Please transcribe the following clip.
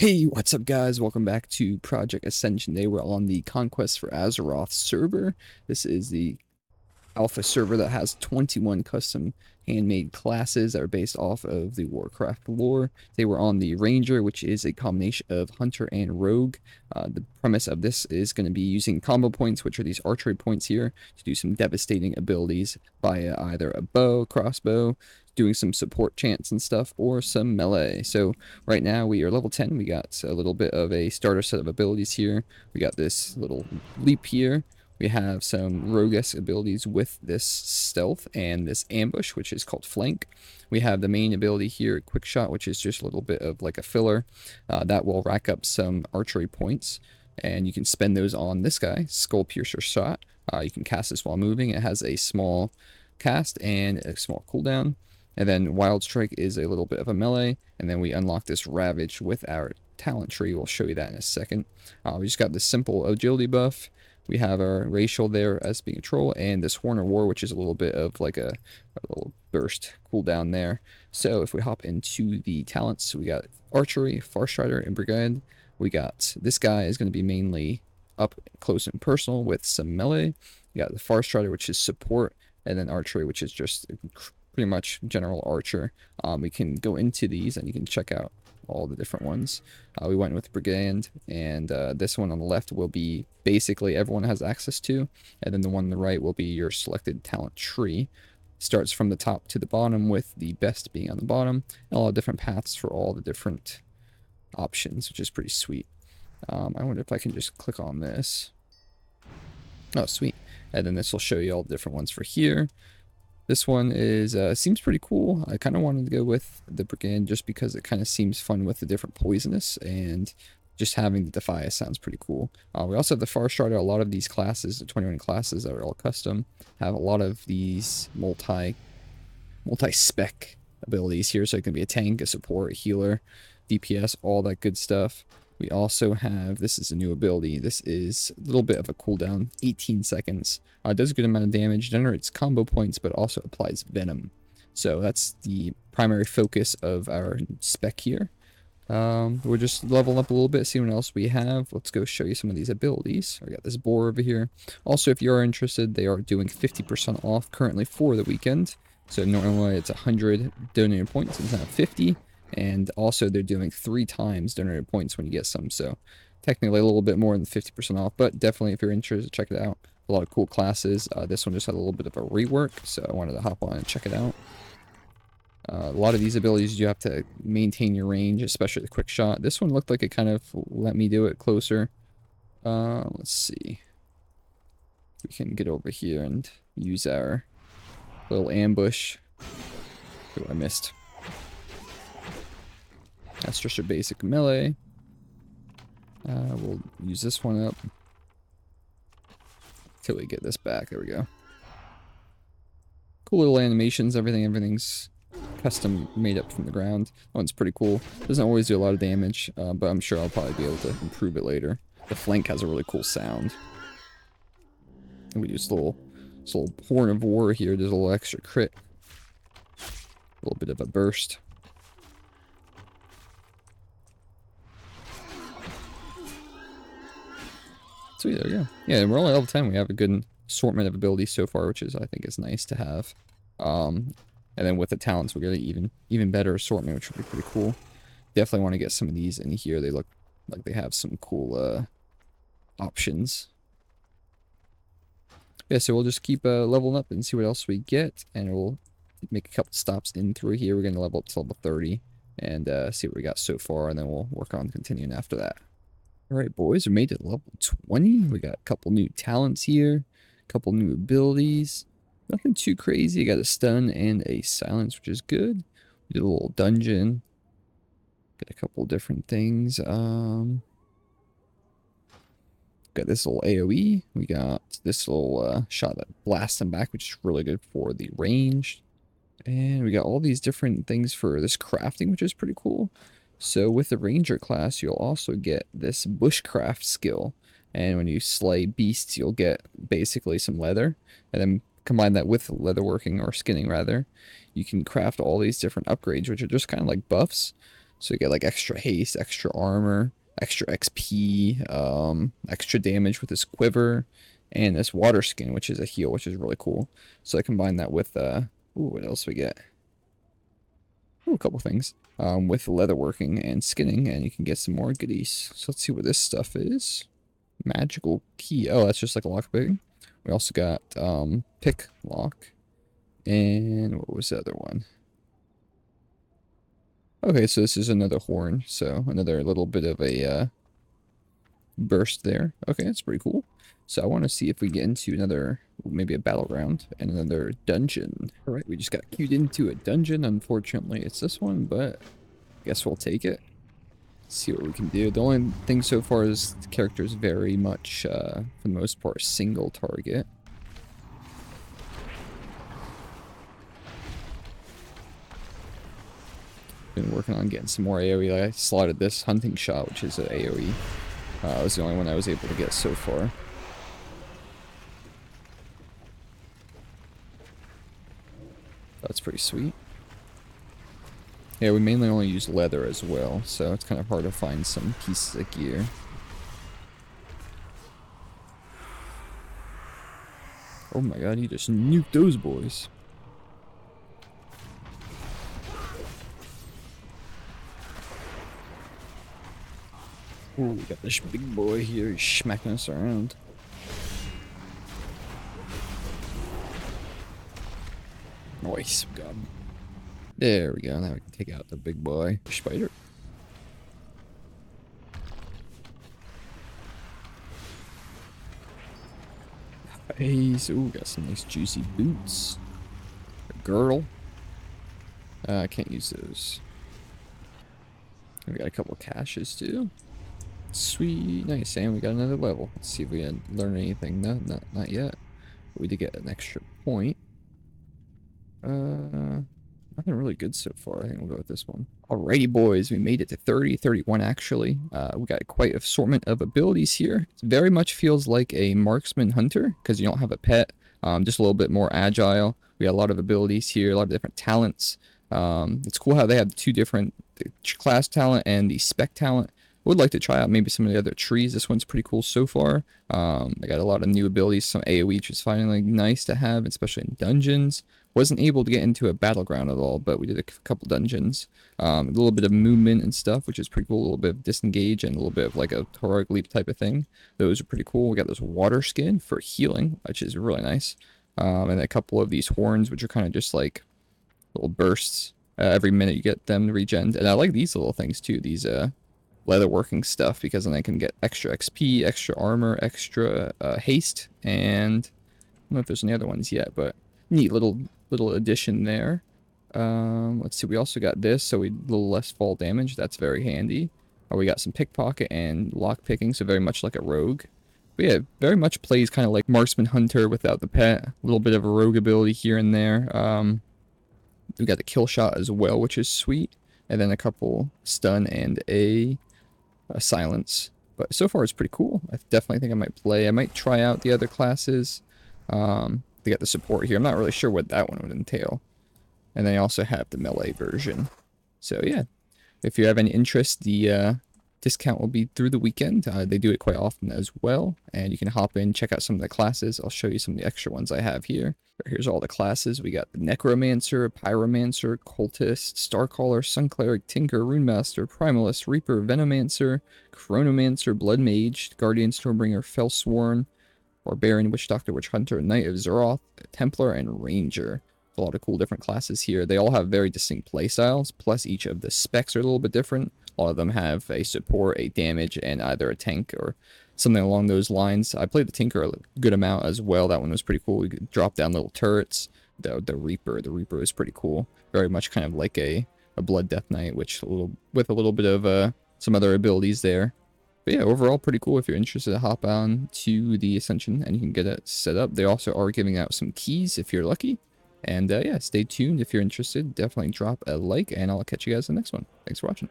Hey, what's up guys? Welcome back to Project Ascension. Today we're on the Conquest for Azeroth server. This is the alpha server that has 21 custom handmade classes that are based off of the Warcraft lore. They were on the Ranger, which is a combination of Hunter and Rogue. Uh, the premise of this is going to be using combo points, which are these archery points here, to do some devastating abilities via either a bow, crossbow, doing some support chants and stuff, or some melee. So right now we are level 10. We got a little bit of a starter set of abilities here. We got this little leap here. We have some roguish abilities with this stealth and this ambush, which is called flank. We have the main ability here, quick shot, which is just a little bit of like a filler. Uh, that will rack up some archery points. And you can spend those on this guy, Skull Piercer Shot. Uh, you can cast this while moving. It has a small cast and a small cooldown. And then Wild Strike is a little bit of a melee. And then we unlock this Ravage with our talent tree. We'll show you that in a second. Uh, we just got the simple agility buff. We have our racial there as being a troll, and this Horn of War, which is a little bit of like a, a little burst cooldown there. So if we hop into the talents, we got Archery, Farstrider, and Brigand. We got this guy is going to be mainly up close and personal with some melee. We got the Farstrider, which is support, and then Archery, which is just pretty much general archer. Um, we can go into these and you can check out all the different ones. Uh, we went with Brigand, and uh, this one on the left will be basically everyone has access to, and then the one on the right will be your selected talent tree. Starts from the top to the bottom, with the best being on the bottom, and all the different paths for all the different options, which is pretty sweet. Um, I wonder if I can just click on this. Oh, sweet. And then this will show you all the different ones for here. This one is uh, seems pretty cool. I kind of wanted to go with the Brigand just because it kind of seems fun with the different poisonous and just having the Defias sounds pretty cool. Uh, we also have the Far Farstrider. A lot of these classes, the 21 classes that are all custom, have a lot of these multi multi spec abilities here. So it can be a tank, a support, a healer, DPS, all that good stuff. We also have, this is a new ability. This is a little bit of a cooldown, 18 seconds. Uh, does a good amount of damage, generates combo points, but also applies venom. So that's the primary focus of our spec here. Um, we're just leveling up a little bit, see what else we have. Let's go show you some of these abilities. I got this boar over here. Also, if you are interested, they are doing 50% off currently for the weekend. So normally it's 100 donated points, it's now 50. And also they're doing three times donated points when you get some. So technically a little bit more than 50% off, but definitely if you're interested, check it out. A lot of cool classes. Uh, this one just had a little bit of a rework, so I wanted to hop on and check it out. Uh, a lot of these abilities you have to maintain your range, especially the quick shot. This one looked like it kind of let me do it closer. Uh, let's see. We can get over here and use our little ambush. Oh, I missed. That's just a basic melee. Uh, we'll use this one up. Till we get this back. There we go. Cool little animations, everything, everything's custom made up from the ground. That one's pretty cool. Doesn't always do a lot of damage, uh, but I'm sure I'll probably be able to improve it later. The flank has a really cool sound. And we use little, this little horn of war here. There's a little extra crit. A little bit of a burst. Sweet, there we go. Yeah, we're only level 10. We have a good assortment of abilities so far, which is, I think, is nice to have. Um, and then with the talents, we get an even, even better assortment, which would be pretty cool. Definitely want to get some of these in here. They look like they have some cool uh, options. Yeah, so we'll just keep uh, leveling up and see what else we get. And we'll make a couple stops in through here. We're going to level up to level 30 and uh, see what we got so far. And then we'll work on continuing after that. All right, boys, we made it level 20. We got a couple new talents here, a couple new abilities. Nothing too crazy. I Got a stun and a silence, which is good. We did a little dungeon. Got a couple different things. Um, got this little AoE. We got this little uh, shot that blasts them back, which is really good for the range. And we got all these different things for this crafting, which is pretty cool. So with the ranger class, you'll also get this bushcraft skill. And when you slay beasts, you'll get basically some leather. And then combine that with leatherworking or skinning rather, you can craft all these different upgrades, which are just kind of like buffs. So you get like extra haste, extra armor, extra XP, um, extra damage with this quiver, and this water skin, which is a heal, which is really cool. So I combine that with, uh, ooh, what else we get? A couple things. Um, with leatherworking and skinning, and you can get some more goodies. So let's see what this stuff is. Magical key. Oh, that's just like a lockpick. We also got um, pick lock. And what was the other one? Okay, so this is another horn. So another little bit of a uh, burst there. Okay, that's pretty cool. So I want to see if we get into another, maybe a battleground and another dungeon. All right, we just got queued into a dungeon. Unfortunately, it's this one, but I guess we'll take it. See what we can do. The only thing so far is the character is very much, uh, for the most part, single target. Been working on getting some more AoE. I slotted this hunting shot, which is an AoE. Uh, was the only one I was able to get so far. That's pretty sweet. Yeah, we mainly only use leather as well, so it's kind of hard to find some pieces of gear. Oh my god, he just nuked those boys. Ooh, we got this big boy here, he's smacking us around. We got. There we go, now we can take out the big boy spider. Nice, ooh, got some nice juicy boots. A girdle. Uh, I can't use those. We got a couple caches too. Sweet, nice, and we got another level. Let's see if we learn anything. No, not, not yet. We did get an extra point. Uh, nothing really good so far. I think we'll go with this one. Alrighty, boys, we made it to 30, 31 actually. Uh, we got quite assortment of abilities here. It very much feels like a marksman hunter because you don't have a pet. Um, just a little bit more agile. We got a lot of abilities here, a lot of different talents. Um, it's cool how they have two different class talent and the spec talent. Would like to try out maybe some of the other trees. This one's pretty cool so far. Um, I got a lot of new abilities, some AoE, which is finally nice to have, especially in dungeons. Wasn't able to get into a battleground at all, but we did a couple dungeons. Um, a little bit of movement and stuff, which is pretty cool. A little bit of disengage and a little bit of like a heroic leap type of thing. Those are pretty cool. We got this water skin for healing, which is really nice. Um, and a couple of these horns, which are kind of just like little bursts. Uh, every minute you get them to regen. And I like these little things too. These uh, leatherworking stuff because then I can get extra XP, extra armor, extra uh, haste, and I don't know if there's any other ones yet, but neat little little addition there. Um, let's see, we also got this, so we a little less fall damage. That's very handy. Oh, we got some pickpocket and lock picking, so very much like a rogue. But yeah, very much plays kind of like marksman hunter without the pet. A little bit of a rogue ability here and there. Um, we got the kill shot as well, which is sweet. And then a couple stun and a, a silence. But so far it's pretty cool. I definitely think I might play. I might try out the other classes. Um, got the support here. I'm not really sure what that one would entail. And they also have the melee version. So yeah, if you have any interest, the uh, discount will be through the weekend. Uh, they do it quite often as well. And you can hop in, check out some of the classes. I'll show you some of the extra ones I have here. Here's all the classes. We got the Necromancer, Pyromancer, Cultist, Starcaller, Suncleric, Tinker, Runemaster, Primalist, Reaper, Venomancer, Chronomancer, Blood Mage, Guardian, Stormbringer, Felsworn, Barbarian, Witch Doctor, Witch Hunter, Knight of Xoroth, Templar, and Ranger. A lot of cool different classes here. They all have very distinct playstyles, plus each of the specs are a little bit different. A lot of them have a support, a damage, and either a tank or something along those lines. I played the Tinker a good amount as well. That one was pretty cool. We could drop down little turrets. The, the Reaper, the Reaper is pretty cool. Very much kind of like a, a Blood Death Knight, which a little with a little bit of uh, some other abilities there. But yeah, overall pretty cool if you're interested hop on to the Ascension and you can get it set up. They also are giving out some keys if you're lucky. And uh, yeah, stay tuned if you're interested. Definitely drop a like and I'll catch you guys in the next one. Thanks for watching.